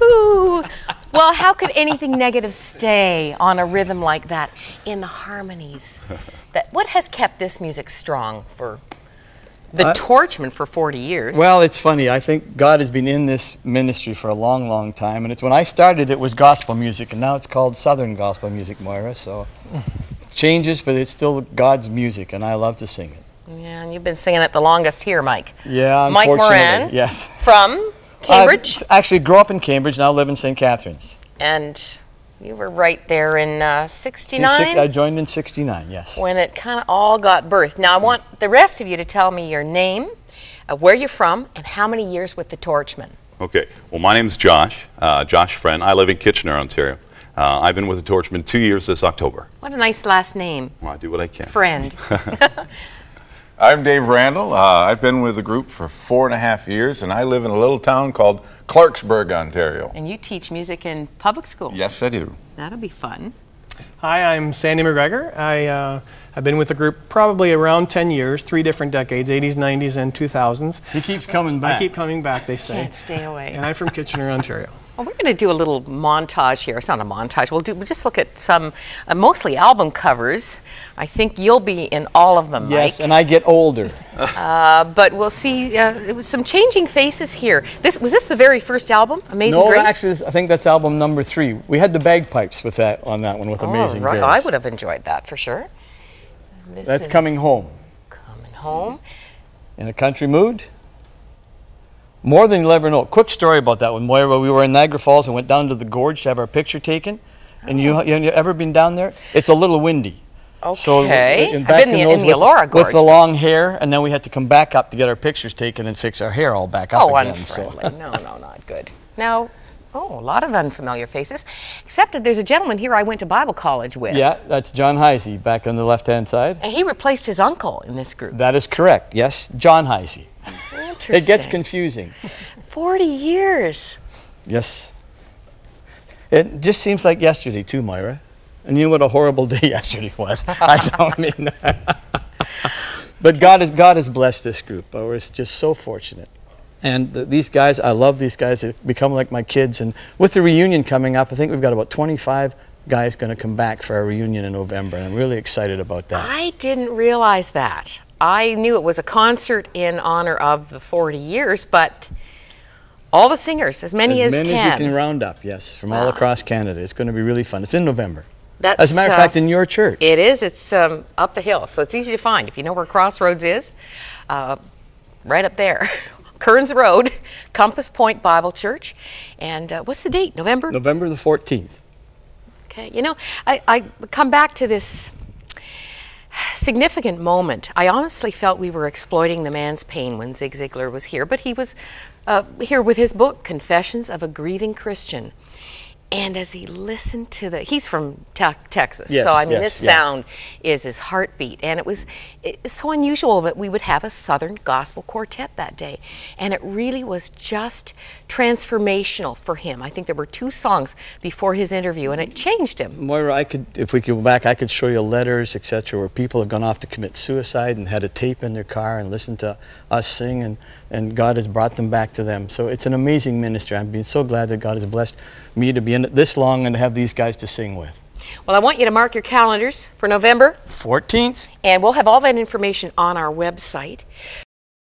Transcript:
Woo-hoo. Well, how could anything negative stay on a rhythm like that in the harmonies? That what has kept this music strong for the Uh, Torchmen for 40 years? Well, it's funny. I think God has been in this ministry for a long, long time. And it's when I started, it was gospel music, and now it's called Southern gospel music, Moira. So changes, but it's still God's music, and I love to sing it. yeah, and you've been singing it the longest here, Mike. Yeah, Mike Moran. Yes. From Cambridge, Uh, actually, grew up in Cambridge. Now live in St. Catharines. and you were right there in uh, 69 I joined in '69. Yes. when it kind of all got birthed. Now, I want the rest of you to tell me your name, uh, where you're from, and how many years with the Torchmen. Okay. Well, my name's Josh, uh, Josh Friend. I live in Kitchener, Ontario. Uh, I've been with the Torchmen two years this October. What a nice last name, Well, I do what I can. friend. I'm Dave Randall. Uh, I've been with the group for four and a half years, and I live in a little town called Clarksburg, Ontario. and you teach music in public school. Yes, I do. That'll be fun. Hi, I'm Sandy MacGregor. I, uh, I've been with the group probably around 10 years, three different decades 80s, 90s, and 2000s. He keeps coming back. I keep coming back, they say. Can't stay away. And I'm from Kitchener, Ontario. Well, we're going to do a little montage here. It's not a montage. We'll do. We'll just look at some, uh, mostly album covers. I think you'll be in all of them, Yes, Mike. and I get older. Uh, but we'll see. Uh, it was some changing faces here. This was this the very first album, Amazing no, Grace. actually, I think that's album number three. We had the bagpipes with that on that one with Oh, Amazing right. Grace. I would have enjoyed that for sure. This That's coming home. Coming home. In a country mood? More than you'll ever know. Quick story about that one, Moira. We were in Niagara Falls and went down to the gorge to have our picture taken. And you, oh. you, you ever been down there? It's a little windy. So, Okay. and I've back been in the- those in the with, Elora with the long hair, and then we had to come back up to get our pictures taken and fix our hair all back up Oh, again. So. unfriendly. No, no, not good. Now, oh, a lot of unfamiliar faces. Except that there's a gentleman here I went to Bible college with. Yeah, that's John Heisey back on the left-hand side. And he replaced his uncle in this group. That is correct. Yes, John Heisey. Interesting. It gets confusing. 40 years. Yes. It just seems like yesterday, too, Moira. And you know what a horrible day yesterday was. I don't mean that. but God has, God has blessed this group. We're just so fortunate. And th- these guys, I love these guys. They've become like my kids. And with the reunion coming up, I think we've got about 25 guys going to come back for our reunion in November. And I'm really excited about that. I didn't realize that. I knew it was a concert in honor of the 40 years, but all the singers, as many as, as many can. as you can round up, yes, from all across Canada. It's going to be really fun. It's in November. That's, As a matter of uh, fact, in your church. It is. It's um, up the hill, so it's easy to find. If you know where Crossroads is, uh, right up there. Kerns Road, Compass Point Bible Church. And uh, what's the date? November? November the 14th. Okay, you know, I, I come back to this significant moment. I honestly felt we were exploiting the man's pain when Zig Ziglar was here, but he was uh, here with his book, Confessions of a Grieving Christian. And as he listened to the, he's from te- Texas, Yes, so I mean, yes, this yeah. sound is his heartbeat. And it was so unusual that we would have a Southern gospel quartet that day. And it really was just transformational for him. I think there were two songs before his interview, and it changed him. Moira, I could, if we could go back, I could show you letters, etc., where people have gone off to commit suicide and had a tape in their car and listened to us sing, and, and God has brought them back to them. So it's an amazing ministry. I've been so glad that God has blessed me to be in this long and to have these guys to sing with. Well, I want you to mark your calendars for November, 14th? and we'll have all that information on our website.